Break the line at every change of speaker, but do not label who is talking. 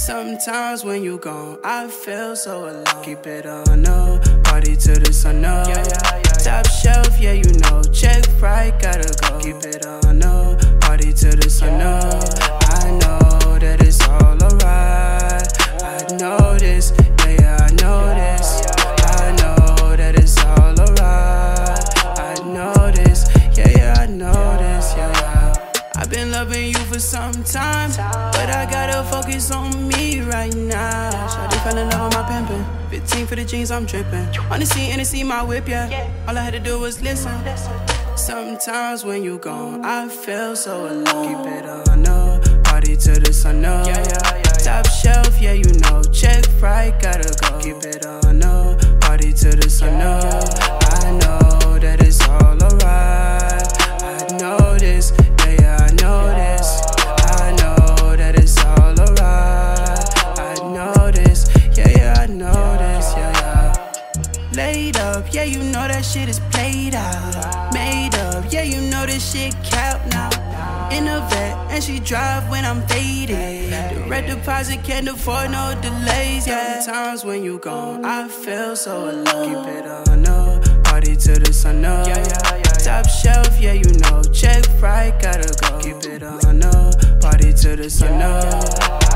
Sometimes when you gone, I feel so alone. Keep it on, no. Party to the sun, no.
Yeah, yeah, yeah,
Top shelf, yeah, you know. Check right, gotta go. Keep it on, I've been loving you for some time, but I gotta focus on me right now. Shawty fell in love with my pimpin'. 15 for the jeans, I'm drippin'. And see my whip, yeah. All I had to do was listen. Sometimes when you gone, I feel so alone. Keep it on, no. Party to the sun, no. Laid up, yeah, you know that shit is played out. Made up, yeah, you know this shit count now. In a vet, and she drive when I'm faded. The red deposit can't afford no delays, yeah. Sometimes when you gone, I feel so alone. Keep it on, no. Party to the sun, no.
Yeah, yeah, yeah,
Top shelf, yeah, you know. Check right, gotta go. Keep it on, no. Party to the sun, no.